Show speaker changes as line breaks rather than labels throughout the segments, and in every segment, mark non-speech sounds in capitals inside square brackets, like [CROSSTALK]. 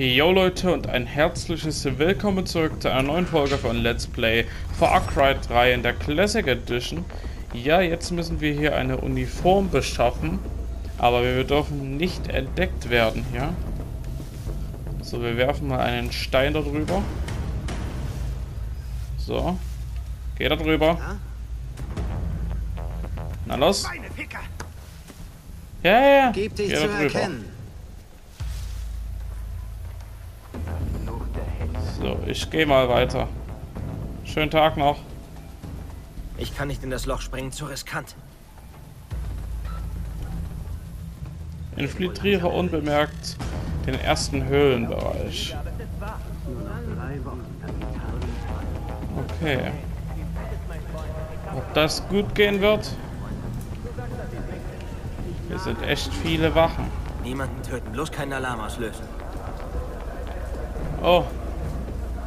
Yo Leute und ein herzliches Willkommen zurück zu einer neuen Folge von Let's Play Far Cry 3 in der Classic Edition. Ja, jetzt müssen wir hier eine Uniform beschaffen, aber wir dürfen nicht entdeckt werden hier. So, wir werfen mal einen Stein darüber. So, geh da drüber. Na los. Ja, ja, ja.
Gib dich
Geh
zu
da drüber. So, ich gehe mal weiter. Schönen Tag noch.
Ich kann nicht in das Loch springen, zu riskant.
Infiltriere unbemerkt den ersten Höhlenbereich. Okay. Ob das gut gehen wird? Hier sind echt viele Wachen.
Niemanden töten, bloß keinen Alarm auslösen.
Oh.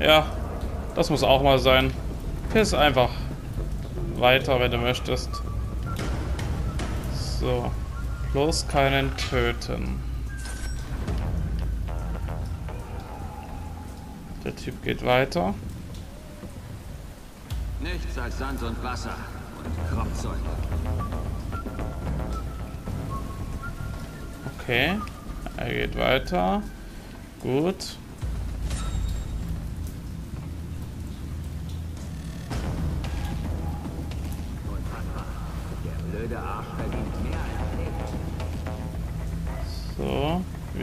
Ja, das muss auch mal sein. Piss einfach weiter, wenn du möchtest. So. Bloß keinen töten. Der Typ geht weiter.
Nichts als Sand und Wasser und Kropfzeug.
Okay. Er geht weiter. Gut.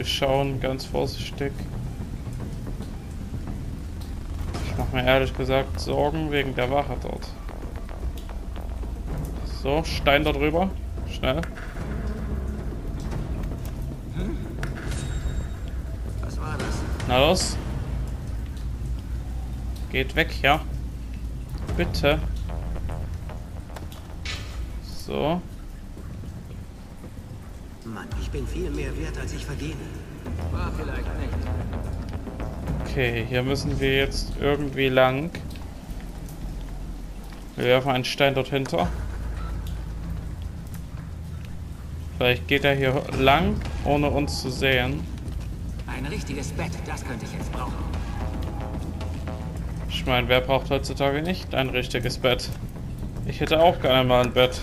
Wir schauen ganz vorsichtig. Ich mache mir ehrlich gesagt Sorgen wegen der Wache dort. So, Stein da drüber. Schnell.
Was war das?
Na los. Geht weg, ja. Bitte. So.
Mann, ich bin viel mehr wert, als ich verdiene.
War vielleicht nicht.
Okay, hier müssen wir jetzt irgendwie lang. Wir werfen einen Stein dort hinter. Vielleicht geht er hier lang, ohne uns zu sehen.
Ein richtiges Bett, das könnte ich jetzt brauchen.
Ich meine, wer braucht heutzutage nicht ein richtiges Bett? Ich hätte auch gerne mal ein Bett.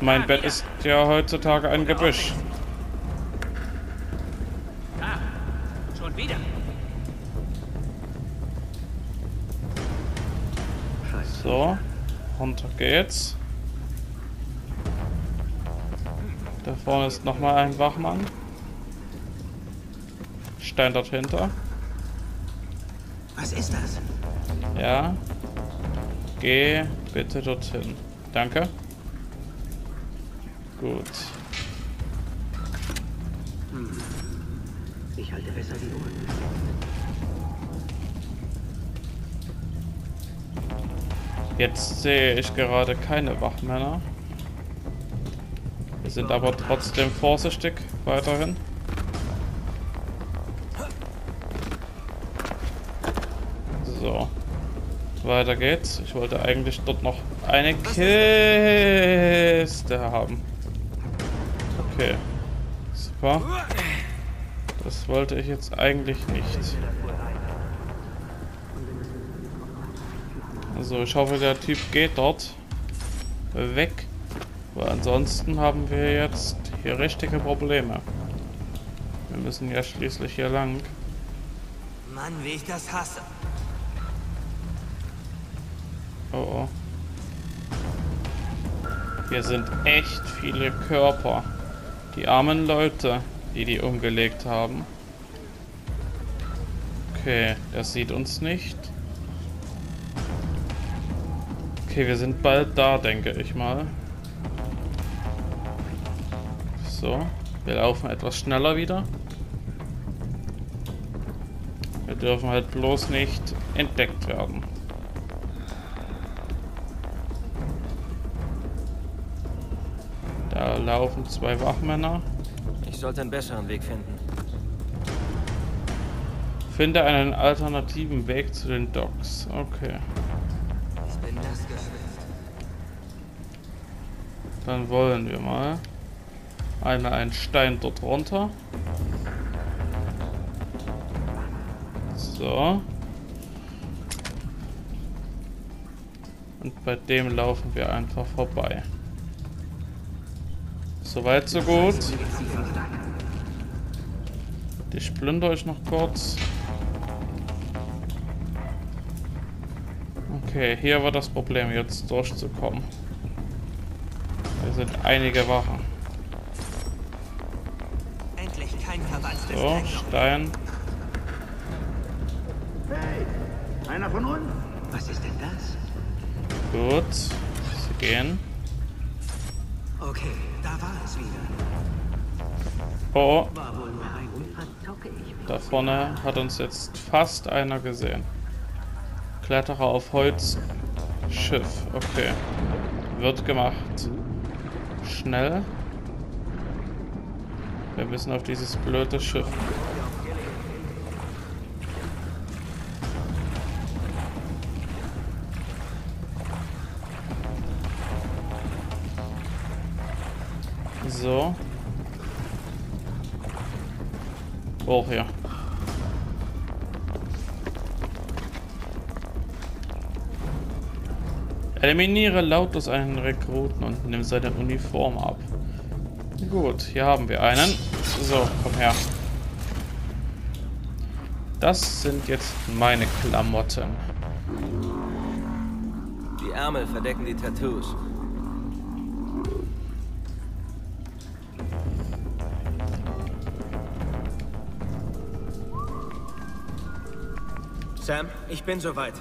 Mein Bett ist ja heutzutage ein Gebüsch.
Ah, schon wieder.
So, runter geht's. Da vorne ist nochmal ein Wachmann. Stein dort hinter.
Was ist das?
Ja. Geh bitte dorthin. Danke. Gut.
Ich halte besser die Ohren.
Jetzt sehe ich gerade keine Wachmänner. Wir sind aber trotzdem vorsichtig weiterhin. So. Weiter geht's. Ich wollte eigentlich dort noch eine Kiste haben. Okay. Super. Das wollte ich jetzt eigentlich nicht. Also ich hoffe, der Typ geht dort weg. Weil ansonsten haben wir jetzt hier richtige Probleme. Wir müssen ja schließlich hier lang.
Mann, wie ich das hasse.
Oh oh. Hier sind echt viele Körper. Die armen Leute, die die umgelegt haben. Okay, der sieht uns nicht. Okay, wir sind bald da, denke ich mal. So, wir laufen etwas schneller wieder. Wir dürfen halt bloß nicht entdeckt werden. Laufen zwei Wachmänner.
Ich sollte einen besseren Weg finden.
Finde einen alternativen Weg zu den Docks. Okay.
Ich bin das geschwitzt.
Dann wollen wir mal. Einmal ein Stein dort runter. So. Und bei dem laufen wir einfach vorbei. Soweit, so gut. Ich plündere euch noch kurz. Okay, hier war das Problem, jetzt durchzukommen. Hier sind einige Wachen.
Endlich kein verwandtes
So, Stein.
Hey, einer von uns?
Was ist denn das?
Gut. Sie gehen.
Okay, da war es wieder.
Oh, da vorne hat uns jetzt fast einer gesehen. Kletterer auf Holz. Schiff. Okay. Wird gemacht. Schnell. Wir müssen auf dieses blöde Schiff. So. Hoch hier. Eliminiere lautlos einen Rekruten und nimm seine Uniform ab. Gut, hier haben wir einen. So, komm her. Das sind jetzt meine Klamotten.
Die Ärmel verdecken die Tattoos. Sam, ich bin soweit.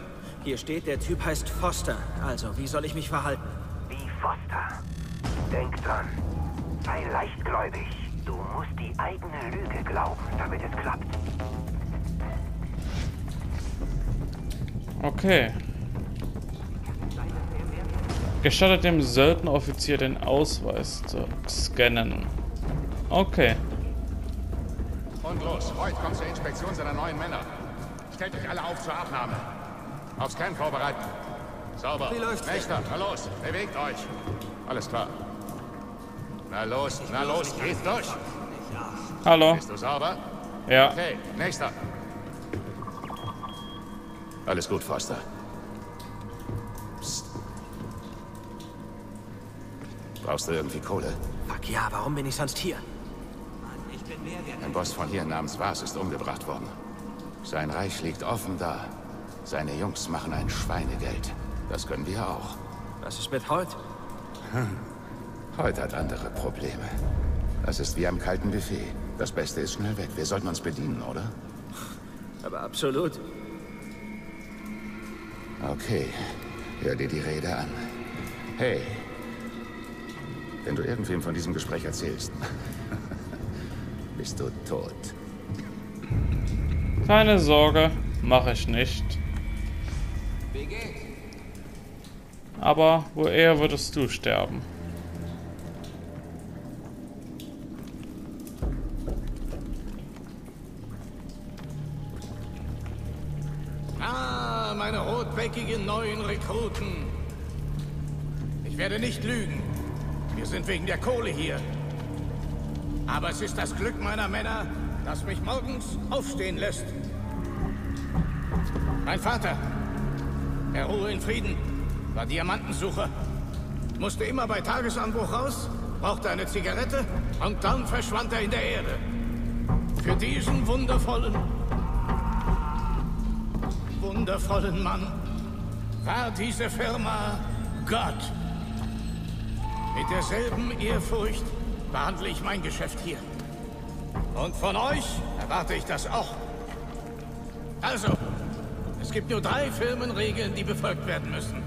Hier steht, der Typ heißt Foster. Also, wie soll ich mich verhalten?
Wie Foster. Denk dran. Sei leichtgläubig. Du musst die eigene Lüge glauben, damit es klappt.
Okay. Gestattet dem Söldneroffizier den Ausweis zu scannen. Okay.
Und los, heute kommt zur Inspektion seiner neuen Männer. Stellt euch alle auf zur Abnahme. Aufs Scan vorbereiten. Sauber.
Wie läuft's?
Nächster, na los, bewegt euch. Alles klar. Na los, na los, geht durch.
Hallo.
Bist du sauber?
Ja.
Okay, nächster. Alles gut, Foster. Psst. Brauchst du irgendwie Kohle?
Fuck ja, warum bin ich sonst hier?
Ein Boss von hier namens Vars ist umgebracht worden. Sein Reich liegt offen da. Seine Jungs machen ein Schweinegeld. Das können wir auch.
Was ist mit heute?
Heute hat andere Probleme. Das ist wie am kalten Buffet. Das Beste ist schnell weg. Wir sollten uns bedienen, oder?
Aber absolut.
Okay, hör dir die Rede an. Hey, wenn du irgendwem von diesem Gespräch erzählst, [LAUGHS] bist du tot.
Keine Sorge, mache ich nicht. Aber wo eher würdest du sterben?
Ah, meine rotbäckigen neuen Rekruten. Ich werde nicht lügen. Wir sind wegen der Kohle hier. Aber es ist das Glück meiner Männer, das mich morgens aufstehen lässt. Mein Vater, er ruhe in Frieden, war Diamantensucher. Musste immer bei Tagesanbruch raus, brauchte eine Zigarette und dann verschwand er in der Erde. Für diesen wundervollen, wundervollen Mann war diese Firma Gott. Mit derselben Ehrfurcht behandle ich mein Geschäft hier. Und von euch erwarte ich das auch. Also, es gibt nur drei Firmenregeln, die befolgt werden müssen.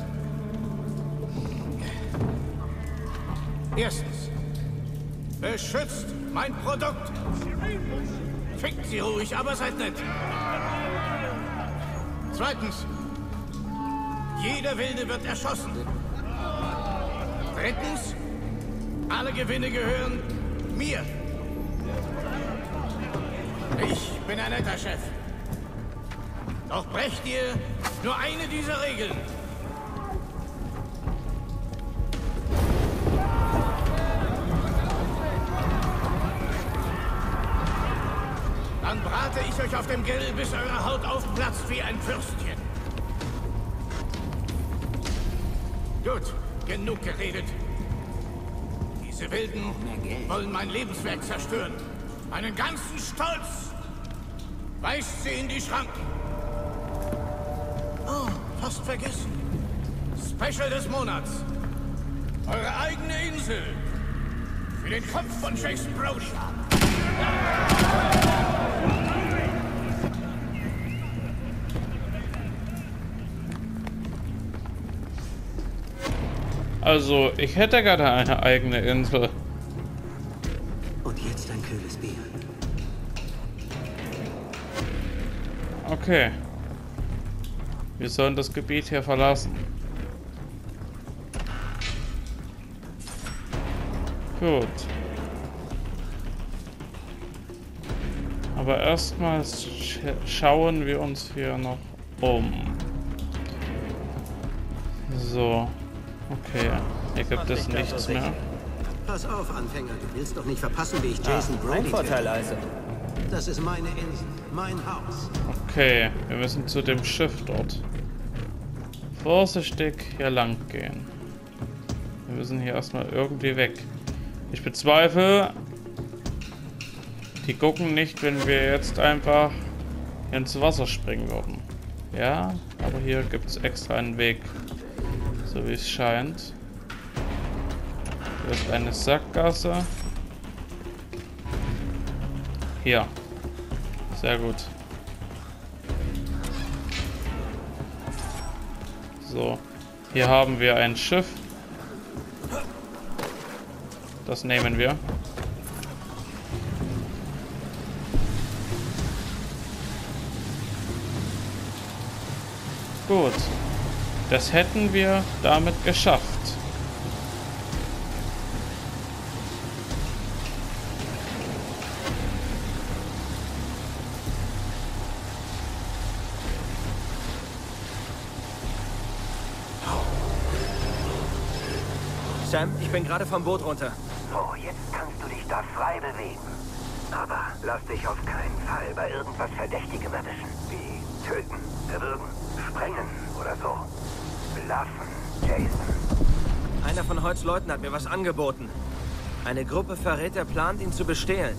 Erstens, beschützt mein Produkt. Fickt sie ruhig, aber seid nett. Zweitens, jeder Wilde wird erschossen. Drittens, alle Gewinne gehören mir. Ich bin ein netter Chef. Doch brecht ihr nur eine dieser Regeln. Dann brate ich euch auf dem Grill, bis eure Haut aufplatzt wie ein Fürstchen. Gut, genug geredet. Diese Wilden wollen mein Lebenswerk zerstören. Meinen ganzen Stolz. Weist sie in die Schranken. Oh, fast vergessen. Special des Monats. Eure eigene Insel. Für den Kopf von Jason Brody.
Also, ich hätte gerne eine eigene Insel. Okay. Wir sollen das Gebiet hier verlassen. Gut. Aber erstmal sch schauen wir uns hier noch um. So. Okay. Hier gibt es nichts mehr.
Pass auf, Anfänger. Du willst doch nicht verpassen, wie ich Jason
Ein
Brody
Vorteil also.
Das ist meine Insel, mein Haus.
Okay, wir müssen zu dem Schiff dort. Vorsichtig hier lang gehen. Wir müssen hier erstmal irgendwie weg. Ich bezweifle, die gucken nicht, wenn wir jetzt einfach ins Wasser springen würden. Ja, aber hier gibt es extra einen Weg. So wie es scheint. Hier ist eine Sackgasse. Hier. Sehr gut. So. Hier haben wir ein Schiff. Das nehmen wir. Gut. Das hätten wir damit geschafft.
Sam, ich bin gerade vom Boot runter.
So, jetzt kannst du dich da frei bewegen. Aber lass dich auf keinen Fall bei irgendwas Verdächtigem erwischen. Wie töten, erwürgen, sprengen oder so. Bluffen, Jason.
Einer von Holt's Leuten hat mir was angeboten. Eine Gruppe Verräter plant, ihn zu bestehlen.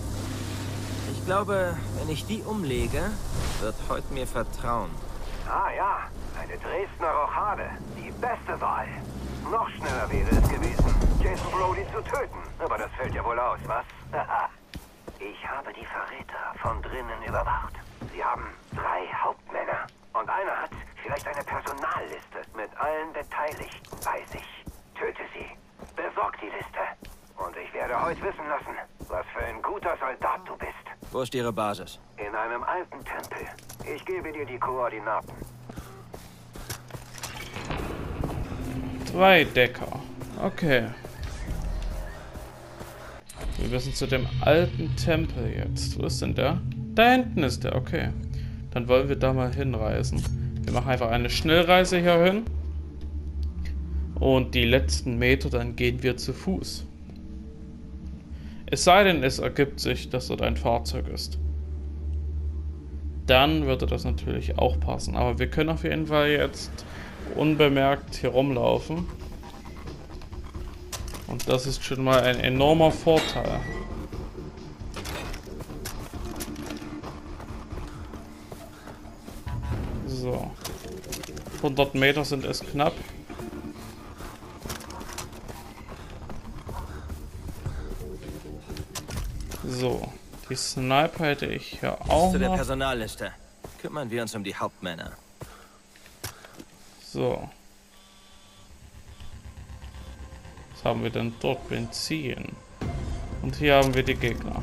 Ich glaube, wenn ich die umlege, wird Holt mir vertrauen.
Ah ja, eine Dresdner Rochade. Die beste Wahl. Noch schneller wäre es gewesen, Jason Brody zu töten. Aber das fällt ja wohl aus, was? [LAUGHS] ich habe die Verräter von drinnen überwacht. Sie haben drei Hauptmänner. Und einer hat vielleicht eine Personalliste mit allen Beteiligten bei sich. Töte sie. Besorg die Liste. Und ich werde heute wissen lassen, was für ein guter Soldat du bist.
Wo ist Ihre Basis?
In einem alten Tempel. Ich gebe dir die Koordinaten.
Zwei Decker. Okay. Wir müssen zu dem alten Tempel jetzt. Wo ist denn der? Da hinten ist der, okay. Dann wollen wir da mal hinreisen. Wir machen einfach eine Schnellreise hier hin. Und die letzten Meter, dann gehen wir zu Fuß. Es sei denn, es ergibt sich, dass dort ein Fahrzeug ist. Dann würde das natürlich auch passen. Aber wir können auf jeden Fall jetzt unbemerkt hier rumlaufen. Und das ist schon mal ein enormer Vorteil. So. 100 Meter sind es knapp. So. Die Sniper hätte ich hier auch
Zu der. Personalliste. Kümmern wir uns um die Hauptmänner.
So. Was haben wir denn dort? Benzin. Und hier haben wir die Gegner.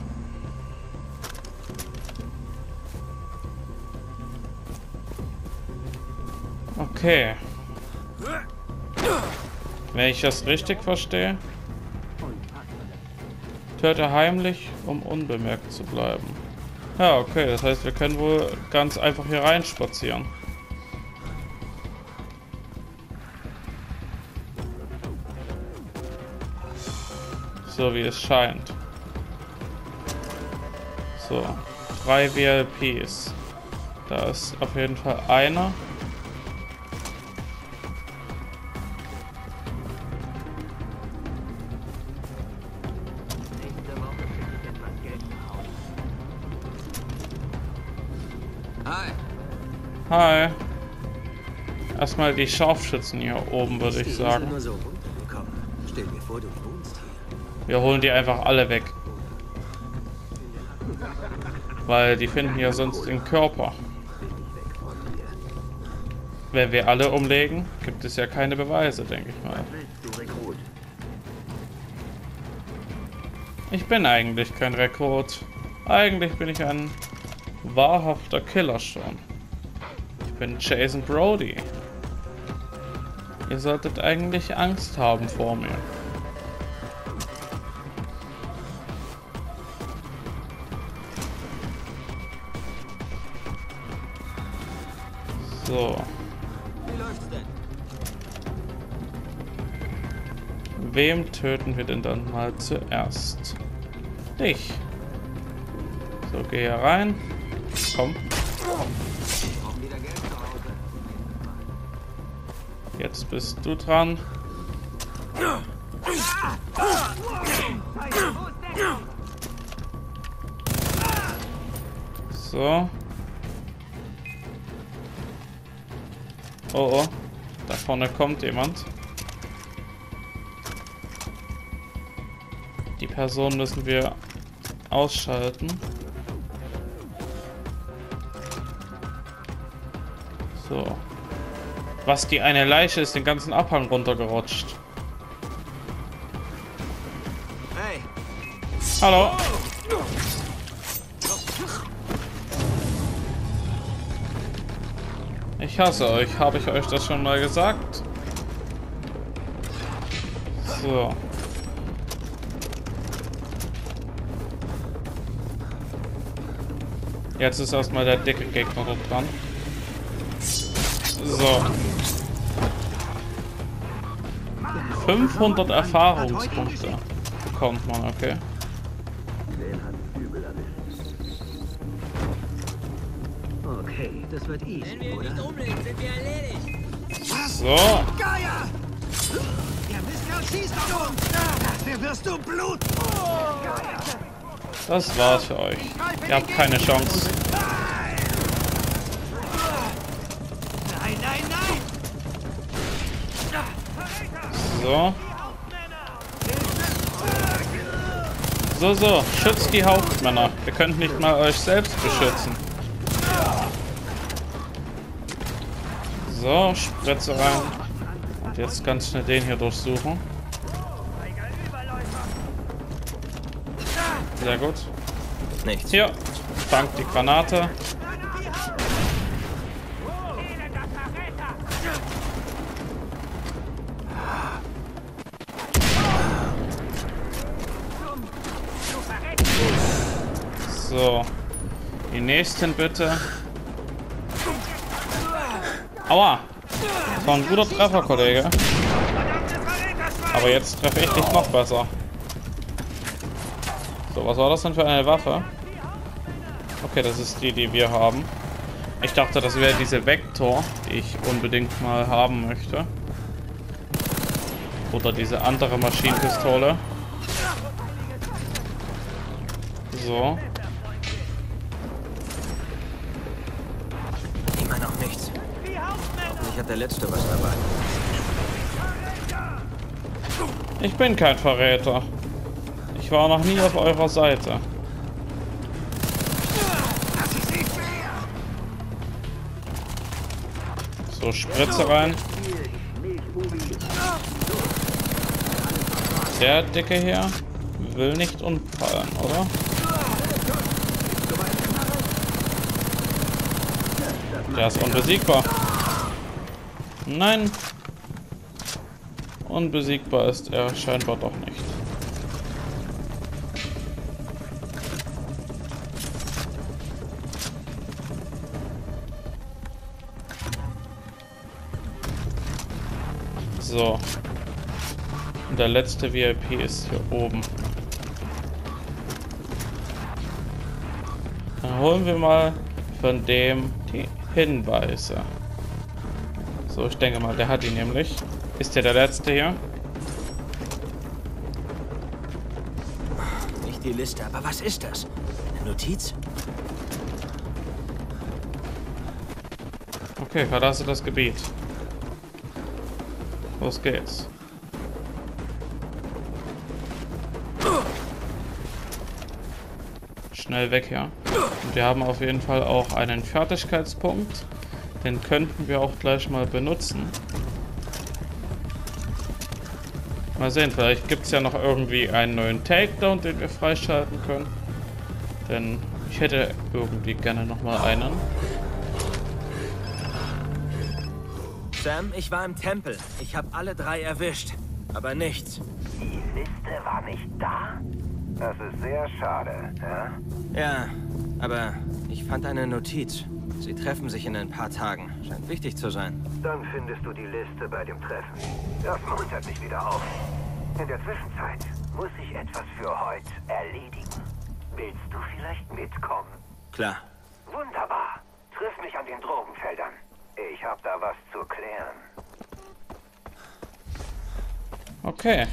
Okay. Wenn ich das richtig verstehe, töte heimlich, um unbemerkt zu bleiben. Ja, okay, das heißt, wir können wohl ganz einfach hier rein So wie es scheint. So, drei VLPs. Da ist auf jeden Fall einer.
Hi.
Hi. Erstmal die Scharfschützen hier oben, würde ich sagen.
Stell dir vor, du wohnst hier.
Wir holen die einfach alle weg. Weil die finden ja sonst den Körper. Wenn wir alle umlegen, gibt es ja keine Beweise, denke ich mal. Ich bin eigentlich kein Rekrut. Eigentlich bin ich ein wahrhafter Killer schon. Ich bin Jason Brody. Ihr solltet eigentlich Angst haben vor mir. So. Wem töten wir denn dann mal zuerst? Dich. So, geh hier rein. Komm. Jetzt bist du dran. So. Oh oh. Da vorne kommt jemand. Die Person müssen wir ausschalten. So. Was die eine Leiche ist den ganzen Abhang runtergerutscht.
Hey,
Hallo. Ich hasse euch. Habe ich euch das schon mal gesagt? So. Jetzt ist erstmal der dicke Gegner dran. So. 500 Erfahrungspunkte bekommt man, okay.
Das wird easy, oder?
So.
Der Mistkerl schießt auf uns! Dafür wirst du Blut!
Das war's für euch. Ihr habt keine Chance.
Nein, nein, nein!
So. So, so. Schützt die Hauptmänner. Ihr könnt nicht mal euch selbst beschützen. So, Spritze rein. Und jetzt ganz schnell den hier durchsuchen. Sehr gut.
nichts.
Hier. Fangt die Granate. So. Die nächsten bitte. Aua. Das war ein guter Treffer, Kollege. Aber jetzt treffe ich dich noch besser. So, was war das denn für eine Waffe? Okay, das ist die, die wir haben. Ich dachte, das wäre diese Vektor, die ich unbedingt mal haben möchte. Oder diese andere Maschinenpistole. So.
Hoffentlich hat der Letzte was dabei.
Ich bin kein Verräter. Ich war noch nie auf eurer Seite. So, Spritze rein. Der Dicke hier will nicht umfallen, oder? Der ist unbesiegbar. Nein. Unbesiegbar ist er scheinbar doch nicht. So. Und der letzte VIP ist hier oben. holen wir mal von dem die Hinweise. So, ich denke mal, der hat die nämlich. Ist der der letzte hier?
Nicht die Liste, aber was ist das? Eine Notiz?
Okay, verlasse das Gebiet. Los geht's. Schnell weg, ja. Und wir haben auf jeden Fall auch einen Fertigkeitspunkt. Den könnten wir auch gleich mal benutzen. Mal sehen, vielleicht gibt es ja noch irgendwie einen neuen Takedown, den wir freischalten können. Denn ich hätte irgendwie gerne nochmal einen.
Sam, ich war im Tempel. Ich habe alle drei erwischt. Aber nichts.
Die Liste war nicht da? Das ist sehr schade, ja?
Ja, aber ich fand eine Notiz. Sie treffen sich in ein paar Tagen. Scheint wichtig zu sein.
Dann findest du die Liste bei dem Treffen. Das muntert mich wieder auf. In der Zwischenzeit muss ich etwas für heute erledigen. Willst du vielleicht mitkommen?
Klar.
Wunderbar. Triff mich an den Drogenfeldern. Ich hab da was zu klären.
Okay.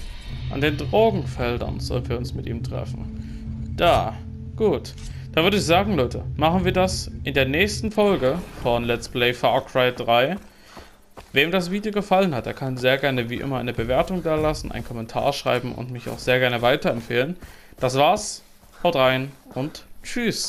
An den Drogenfeldern sollen wir uns mit ihm treffen. Da. Gut. Dann würde ich sagen, Leute, machen wir das in der nächsten Folge von Let's Play Far Cry 3. Wem das Video gefallen hat, der kann sehr gerne wie immer eine Bewertung da lassen, einen Kommentar schreiben und mich auch sehr gerne weiterempfehlen. Das war's. Haut rein und tschüss.